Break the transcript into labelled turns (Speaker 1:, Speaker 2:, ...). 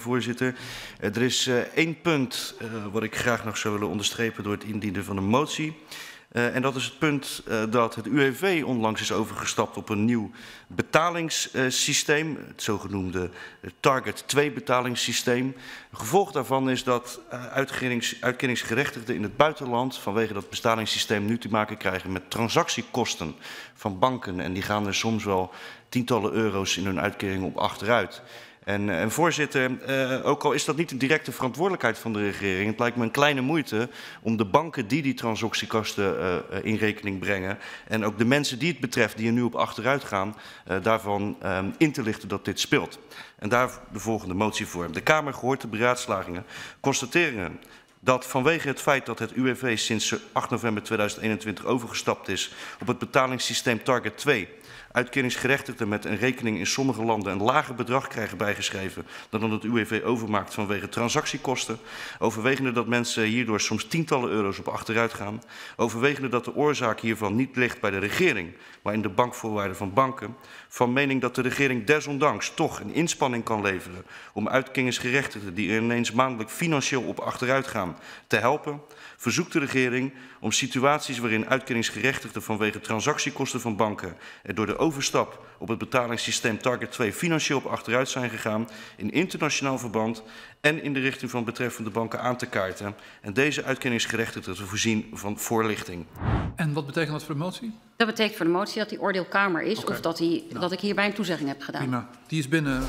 Speaker 1: Voorzitter, er is uh, één punt uh, wat ik graag nog zou willen onderstrepen door het indienen van een motie. Uh, en dat is het punt uh, dat het UWV onlangs is overgestapt op een nieuw betalingssysteem, het zogenoemde Target 2 betalingssysteem. Gevolg daarvan is dat uh, uitkerings, uitkeringsgerechtigden in het buitenland vanwege dat betalingssysteem nu te maken krijgen met transactiekosten van banken. En die gaan er soms wel tientallen euro's in hun uitkering op achteruit. En, en voorzitter, uh, ook al is dat niet een directe verantwoordelijkheid van de regering, het lijkt me een kleine moeite om de banken die die transactiekosten uh, in rekening brengen en ook de mensen die het betreft, die er nu op achteruit gaan, uh, daarvan um, in te lichten dat dit speelt. En daar de volgende motie voor. De Kamer gehoord de beraadslagingen constateren dat vanwege het feit dat het UWV sinds 8 november 2021 overgestapt is op het betalingssysteem Target 2 uitkeringsgerechtigden met een rekening in sommige landen een lager bedrag krijgen bijgeschreven dan dat het UWV overmaakt vanwege transactiekosten. Overwegende dat mensen hierdoor soms tientallen euro's op achteruit gaan. Overwegende dat de oorzaak hiervan niet ligt bij de regering, maar in de bankvoorwaarden van banken. Van mening dat de regering desondanks toch een inspanning kan leveren om uitkeringsgerechtigden die ineens maandelijk financieel op achteruit gaan te helpen. Verzoekt de regering om situaties waarin uitkeringsgerechtigden vanwege transactiekosten van banken door de overstap op het betalingssysteem Target 2 financieel op achteruit zijn gegaan in internationaal verband en in de richting van betreffende banken aan te kaarten en deze uitkeringsgerechtigden te voorzien van voorlichting.
Speaker 2: En wat betekent dat voor de motie?
Speaker 3: Dat betekent voor de motie dat die oordeelkamer is of dat, die,
Speaker 2: Nou.
Speaker 3: dat ik hierbij een toezegging heb gedaan.
Speaker 2: Prima. Die is binnen.